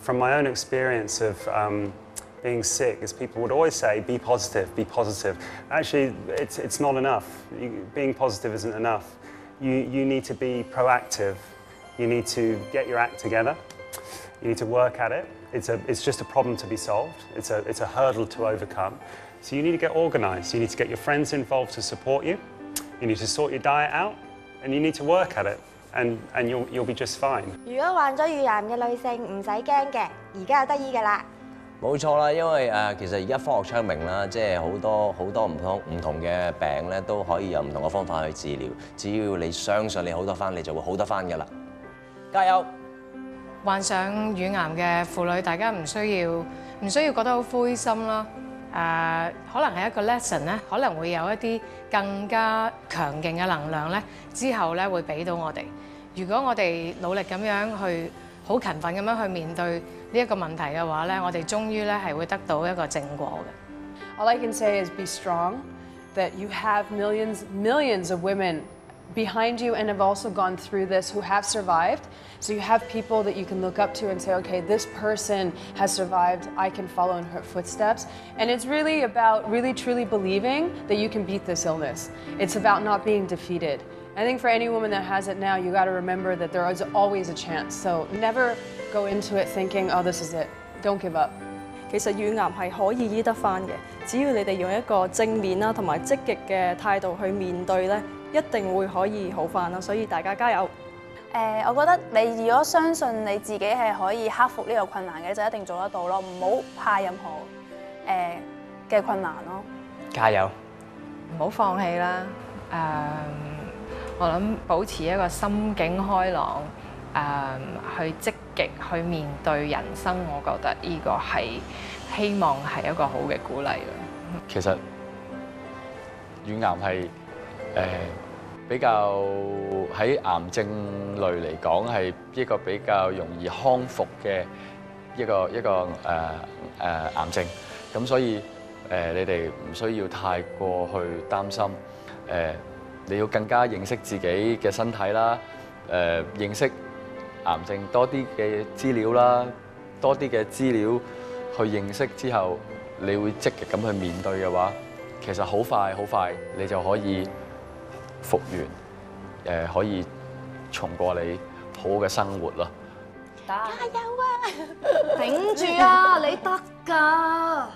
from my own experience of um, being sick is people would always say, be positive, be positive. Actually, it's, it's not enough. You, being positive isn't enough. You, you need to be proactive. You need to get your act together. You need to work at it. It's, a, it's just a problem to be solved. It's a, it's a hurdle to overcome. So you need to get organized. You need to get your friends involved to support you. You need to sort your diet out and you need to work at it and, and you'll, you'll be just fine. 如果患咗乳癌嘅女性唔使驚嘅，而家有得醫㗎啦。冇錯啦，因為誒、呃其實而家科學昌明啦，即係好多好多唔同唔同嘅病咧，都可以有唔同嘅方法去治療。只要你相信你好得翻，你就會好得翻㗎啦。加油！患上乳癌嘅婦女，大家唔需要唔需要覺得好灰心啦。誒、可能係一個 lesson 咧，可能會有一啲更加強勁嘅能量咧，之後咧會俾到我哋。如果我哋努力咁樣去好勤奮咁樣去面對呢一個問題嘅話咧，我哋終於咧係會得到一個正果嘅。All I can say is be strong, that you have millions, millions of women behind you and have also gone through this who have survived. So you have people that you can look up to and say, okay, this person has survived, I can follow in her footsteps. And it's really about really truly believing that you can beat this illness. It's about not being defeated. I think for any woman that has it now, you got to remember that there is always a chance. So never go into it thinking, oh, this is it. Don't give up. 其实乳癌系可以医得翻嘅，只要你哋用一个正面啦同埋积极嘅态度去面对咧， 一定會可以好翻啦。所以大家加油！誒、我覺得你如果相信你自己係可以克服呢個困難嘅，就一定做得到咯。唔好怕任何誒嘅、困難咯。加油！唔好放棄啦！誒、我諗保持一個心境開朗，誒、去積極去面對人生，我覺得呢個係希望係一個好嘅鼓勵咯。其實乳癌係誒、比較喺癌症類嚟講係一個比較容易康復嘅一個一個誒誒、癌症，咁所以誒、你哋唔需要太過去擔心。誒、你要更加認識自己嘅身體啦，誒、認識癌症多啲嘅資料啦，多啲嘅資料去認識之後，你會積極咁去面對嘅話，其實好快好快你就可以復原，誒、可以重過你好好嘅生活咯。加油啊！頂住啊！你得㗎。